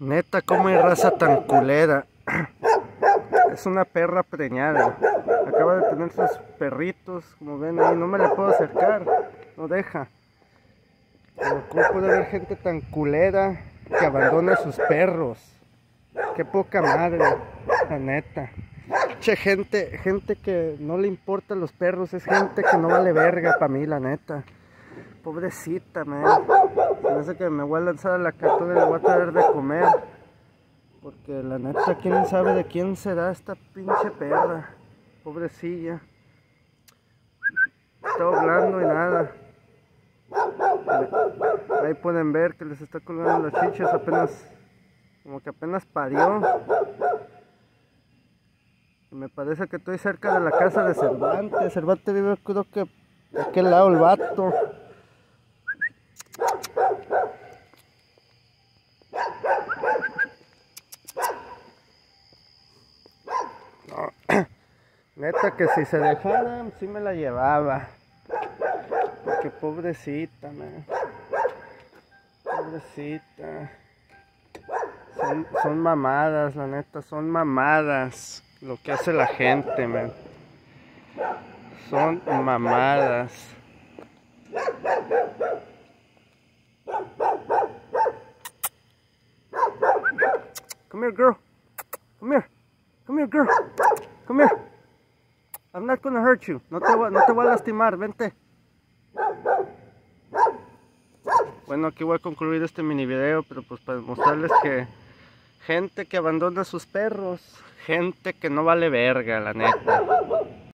Neta, hay raza tan culera. Es una perra preñada. Acaba de tener sus perritos, como ven ahí. No me le puedo acercar. No deja. ¿cómo puede haber gente tan culera que abandona a sus perros? Qué poca madre, la neta. Che, gente, gente que no le importan los perros, es gente que no vale verga para mí, la neta. Pobrecita, man. Parece que me voy a lanzar a la captura y le voy a traer de comer. Porque la neta, quién sabe de quién será esta pinche perra. Pobrecilla. Está hablando y nada. Ahí pueden ver que les está colgando las chichas apenas, como que apenas parió. Me parece que estoy cerca de la casa de Cervantes. Cervantes vive creo que de aquel lado el vato. Neta que si se dejaran, sí me la llevaba. Porque pobrecita, man. Pobrecita. Son, son mamadas, la neta, son mamadas lo que hace la gente, man. Son mamadas. Come here, girl. Come here. Come here, girl. Come here. I'm not gonna hurt you. No te, voy, a lastimar. Vente. Bueno, aquí voy a concluir este mini video, pero pues para mostrarles que gente que abandona a sus perros, gente que no vale verga, la neta.